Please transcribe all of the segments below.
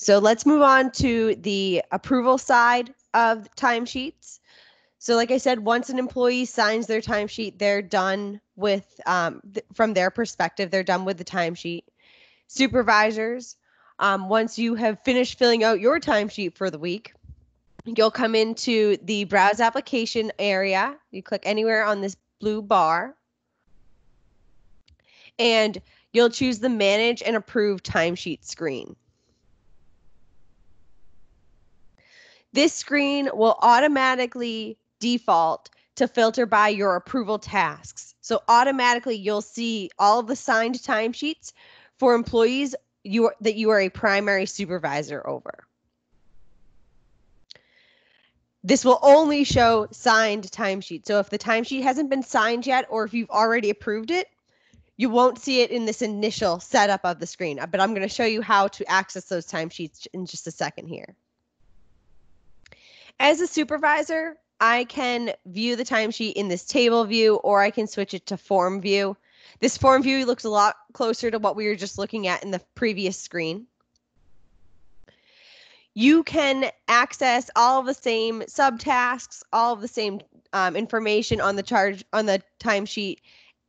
So let's move on to the approval side of timesheets. So, like I said, once an employee signs their timesheet, they're done with, um, th- from their perspective, they're done with the timesheet. Supervisors, um, once you have finished filling out your timesheet for the week, you'll come into the browse application area. You click anywhere on this blue bar, and you'll choose the manage and approve timesheet screen. This screen will automatically default to filter by your approval tasks. So automatically you'll see all of the signed timesheets for employees you are, that you are a primary supervisor over. This will only show signed timesheet. So if the timesheet hasn't been signed yet, or if you've already approved it, you won't see it in this initial setup of the screen. Uh, but I'm going to show you how to access those timesheets in just a second here. As a supervisor, I can view the timesheet in this table view, or I can switch it to form view. This form view looks a lot closer to what we were just looking at in the previous screen. You can access all the same subtasks, all the same um, information on the charge on the timesheet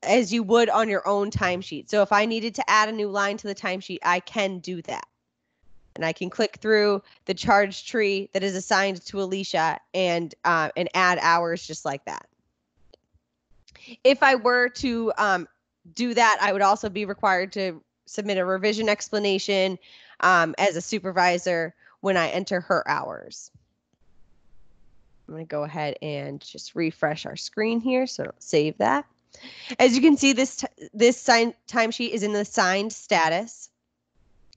as you would on your own timesheet. So if I needed to add a new line to the timesheet, I can do that and I can click through the charge tree that is assigned to Alicia and uh, and add hours just like that. If I were to um, do that, I would also be required to submit a revision explanation um, as a supervisor when I enter her hours. I'm going to go ahead and just refresh our screen here, so save that. As you can see, this this sign timesheet is in the signed status.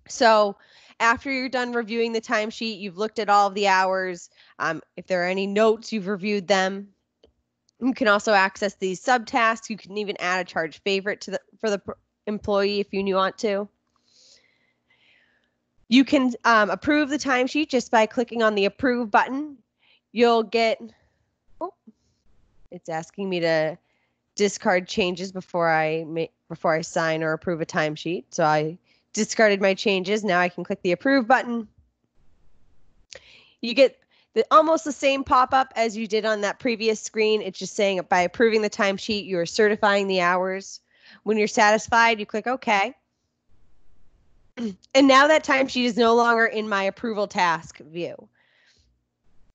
So after you're done reviewing the timesheet, you've looked at all of the hours. Um, if there are any notes, you've reviewed them. You can also access these subtasks. You can even add a charge favorite to the for the employee if you want to. You can um, approve the timesheet just by clicking on the approve button. You'll get, oh, it's asking me to discard changes before I make before I sign or approve a timesheet. So I discarded my changes. Now I can click the approve button. You get the, almost the same pop-up as you did on that previous screen. It's just saying by approving the timesheet, you are certifying the hours. When you're satisfied, you click OK. And now that timesheet is no longer in my approval task view.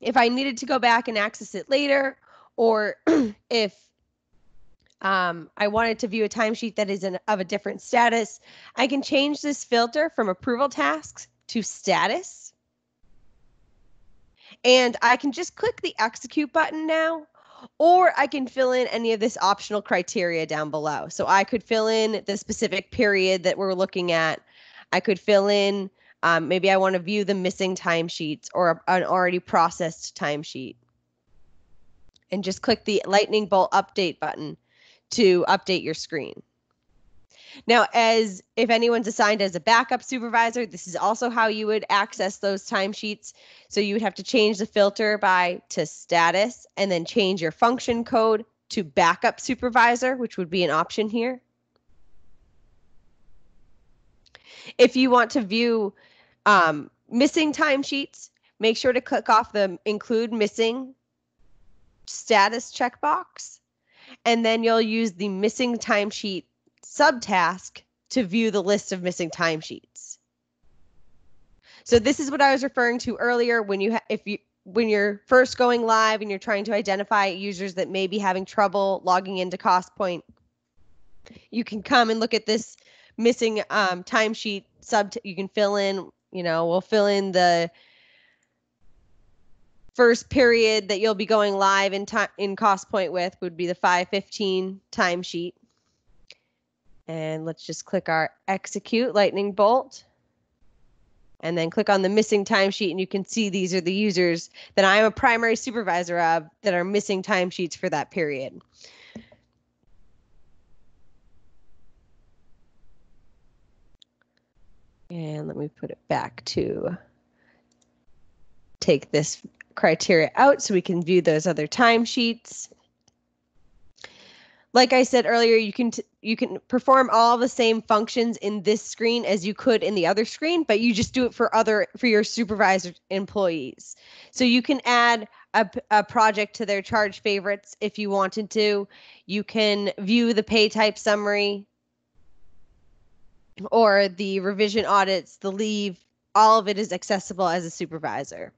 If I needed to go back and access it later, or if um, I wanted to view a timesheet that is of a different status. I can change this filter from approval tasks to status. And I can just click the execute button now, or I can fill in any of this optional criteria down below. So I could fill in the specific period that we're looking at. I could fill in, um, maybe I want to view the missing timesheets or an already processed timesheet. And just click the lightning bolt update button to update your screen. Now, as if anyone's assigned as a backup supervisor, this is also how you would access those timesheets. So you would have to change the filter by to status and then change your function code to backup supervisor, which would be an option here. If you want to view um, missing timesheets, make sure to click off the include missing status checkbox and then you'll use the missing timesheet subtask to view the list of missing timesheets. So this is what I was referring to earlier when you ha- if you when you're first going live and you're trying to identify users that may be having trouble logging into CostPoint, you can come and look at this missing um, timesheet sub. you can fill in. You know, we'll fill in the first period that you'll be going live in time in CostPoint with would be the 515 timesheet. And let's just click our execute lightning bolt. And then click on the missing timesheet and you can see these are the users that I am a primary supervisor of that are missing timesheets for that period. And let me put it back to take this criteria out so we can view those other timesheets. like I said earlier, you can t- you can perform all the same functions in this screen as you could in the other screen, but you just do it for other for your supervisor employees. So you can add a, a project to their charge favorites if you wanted to. You can view the pay type summary or the revision audits, the leave, all of it is accessible as a supervisor.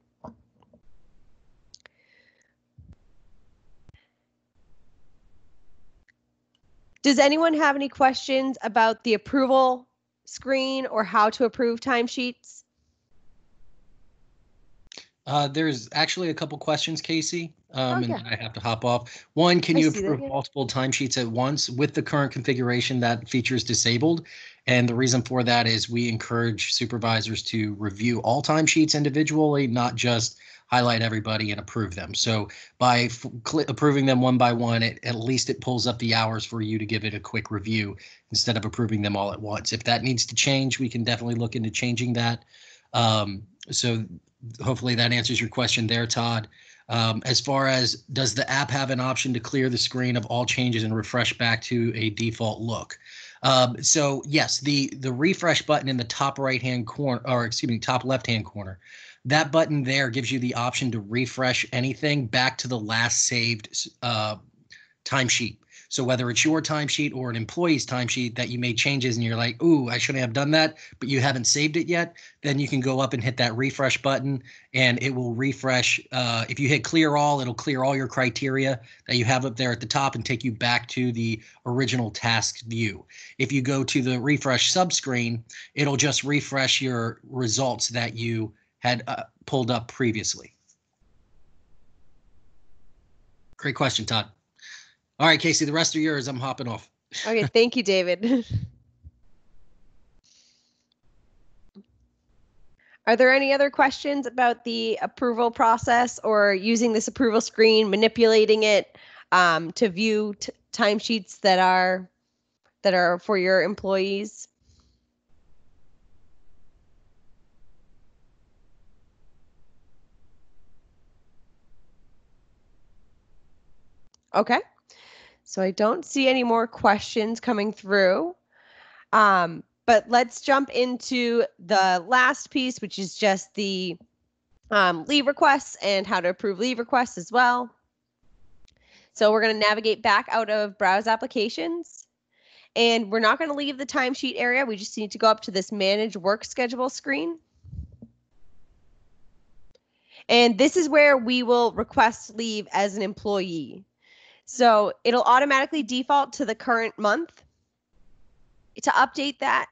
Does anyone have any questions about the approval screen or how to approve timesheets? Uh, there's actually a couple questions, Casey, um, Oh, yeah. and I have to hop off. One, can I you that, approve yeah. multiple timesheets at once with the current configuration that feature is disabled? And the reason for that is we encourage supervisors to review all timesheets individually, not just highlight everybody and approve them. So by f- cl- approving them one by one, it, at least it pulls up the hours for you to give it a quick review instead of approving them all at once. If that needs to change, we can definitely look into changing that. Um, so hopefully that answers your question there, Todd. Um, as far as does the app have an option to clear the screen of all changes and refresh back to a default look? Um, so yes, the the refresh button in the top right hand corner, or excuse me, top left hand corner, that button there gives you the option to refresh anything back to the last saved uh, timesheet. So whether it's your timesheet or an employee's timesheet that you made changes and you're like, ooh, I shouldn't have done that, but you haven't saved it yet, then you can go up and hit that refresh button and it will refresh. Uh, if you hit clear all, it'll clear all your criteria that you have up there at the top and take you back to the original task view. If you go to the refresh subscreen, it'll just refresh your results that you had uh, pulled up previously. Great question, Todd. All right, Casey, the rest are yours. I'm hopping off. Okay, thank you, David. Are there any other questions about the approval process or using this approval screen, manipulating it um, to view t- timesheets that are that are for your employees? Okay. So I don't see any more questions coming through. Um, but let's jump into the last piece, which is just the um, leave requests and how to approve leave requests as well. So we're going to navigate back out of browse applications. And we're not going to leave the timesheet area. We just need to go up to this manage work schedule screen. And this is where we will request leave as an employee. So it'll automatically default to the current month. To update that,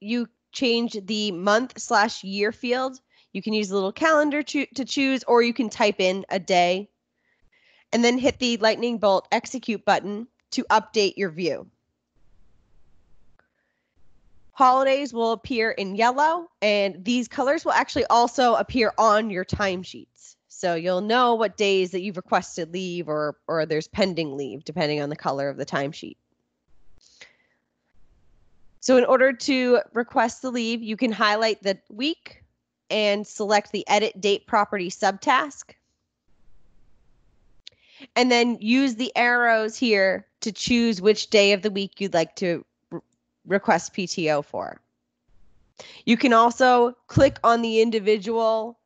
you change the month slash year field. You can use a little calendar to, to choose, or you can type in a day and then hit the lightning bolt execute button to update your view. Holidays will appear in yellow, and these colors will actually also appear on your timesheets. So you'll know what days that you've requested leave or or there's pending leave, depending on the color of the timesheet. So in order to request the leave, you can highlight the week and select the edit date property subtask. And then use the arrows here to choose which day of the week you'd like to re- request PTO for. You can also click on the individual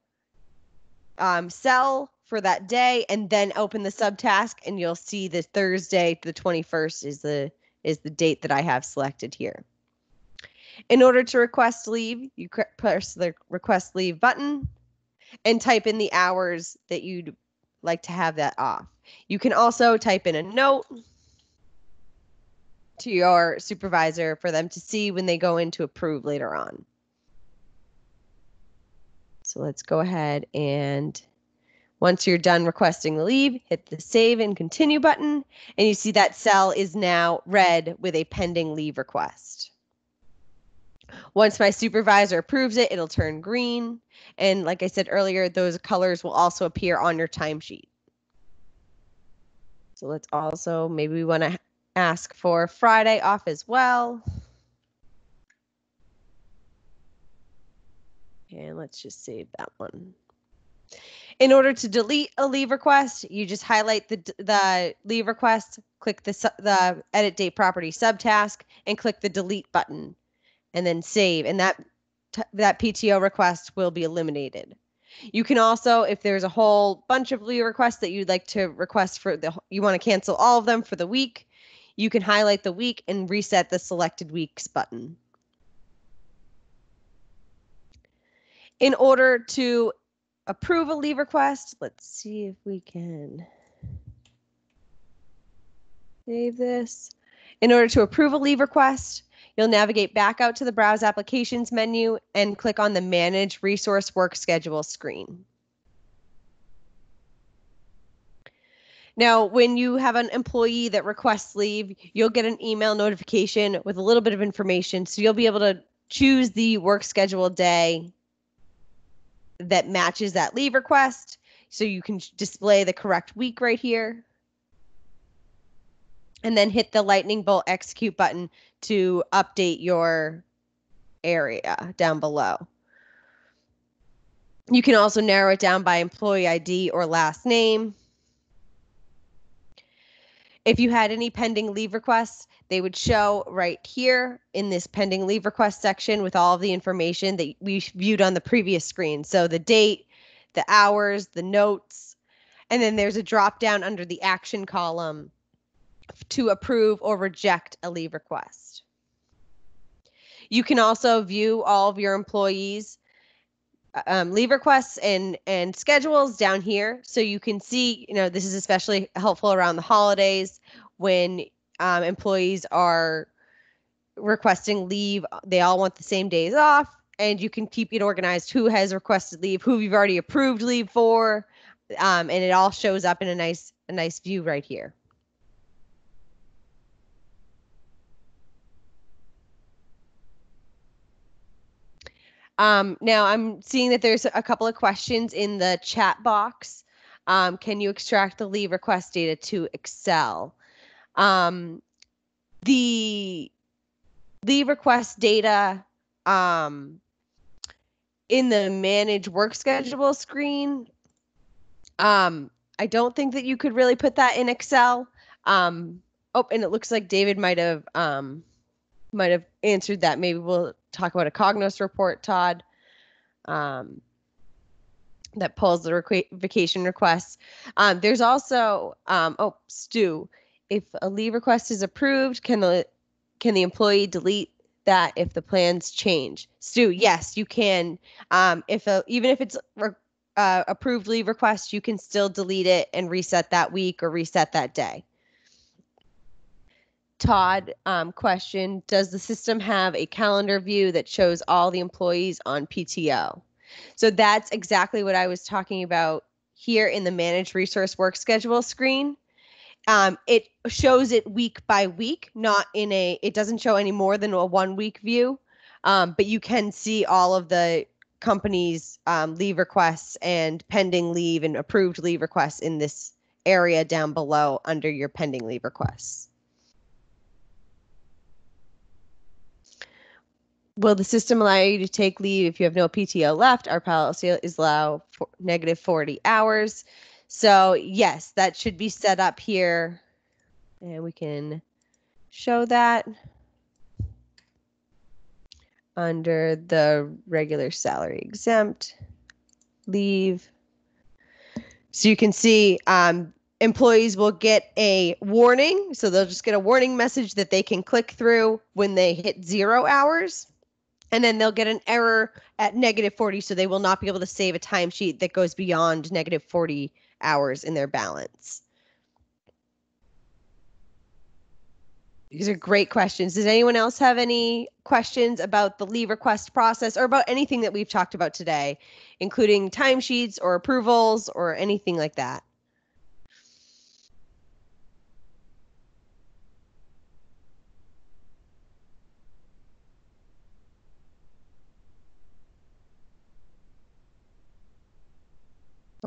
um, cell for that day and then open the subtask and you'll see the Thursday the 21st is the is the date that I have selected here. In order to request leave, you press the request leave button and type in the hours that you'd like to have that off. You can also type in a note to your supervisor for them to see when they go in to approve later on. So let's go ahead and once you're done requesting the leave, hit the save and continue button, and you see that cell is now red with a pending leave request. Once my supervisor approves it, it'll turn green. And like I said earlier, those colors will also appear on your timesheet. So let's also, maybe we want to ask for Friday off as well. And let's just save that one. In order to delete a leave request, you just highlight the the leave request, click the the edit date property subtask, and click the delete button, and then save. And that that PTO request will be eliminated. You can also, if there's a whole bunch of leave requests that you'd like to request for the, you want to cancel all of them for the week, you can highlight the week and reset the selected weeks button. In order to approve a leave request, let's see if we can save this. In order to approve a leave request, You'll navigate back out to the Browse Applications menu and click on the Manage Resource Work Schedule screen. Now, when you have an employee that requests leave, you'll get an email notification with a little bit of information. So you'll be able to choose the work schedule day that matches that leave request. So you can display the correct week right here and then hit the lightning bolt execute button to update your area down below. You can also narrow it down by employee ID or last name. If you had any pending leave requests, they would show right here in this pending leave request section with all of the information that we viewed on the previous screen. So the date, the hours, the notes, and then there's a drop down under the action column to approve or reject a leave request. You can also view all of your employees' um, leave requests and and schedules down here, so you can see. You know, this is especially helpful around the holidays when um, employees are requesting leave. They all want the same days off, and you can keep it organized. Who has requested leave? Who you've already approved leave for, um, and it all shows up in a nice a nice view right here. Um, now I'm seeing that there's a couple of questions in the chat box. Um, can you extract the leave request data to Excel? Um, the leave request data um, in the manage work schedule screen. Um, I don't think that you could really put that in Excel. Um, oh, and it looks like David might have um, might have answered that. Maybe we'll talk about a Cognos report, Todd, um, that pulls the requ- vacation requests. Um, there's also, um, oh, Stu, if a leave request is approved, can the can the employee delete that if the plans change? Stu, yes, you can. Um, if a, even if it's re- uh, approved leave request, you can still delete it and reset that week or reset that day. Todd um, question Does the system have a calendar view that shows all the employees on PTO? So that's exactly what I was talking about here in the manage resource work schedule screen. Um, it shows it week by week, not in a, it doesn't show any more than a one week view, um, but you can see all of the company's um, leave requests and pending leave and approved leave requests in this area down below under your pending leave requests. Will the system allow you to take leave if you have no PTO left? Our policy is allow for negative 40 hours. So yes, that should be set up here. And we can show that under the regular salary exempt leave. So you can see um, employees will get a warning. So they'll just get a warning message that they can click through when they hit zero hours and then they'll get an error at negative 40 so they will not be able to save a timesheet that goes beyond negative 40 hours in their balance. These are great questions. Does anyone else have any questions about the leave request process or about anything that we've talked about today including timesheets or approvals or anything like that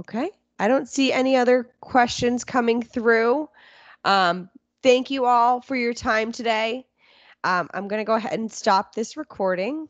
Okay. I don't see any other questions coming through. Um, thank you all for your time today. Um, I'm going to go ahead and stop this recording.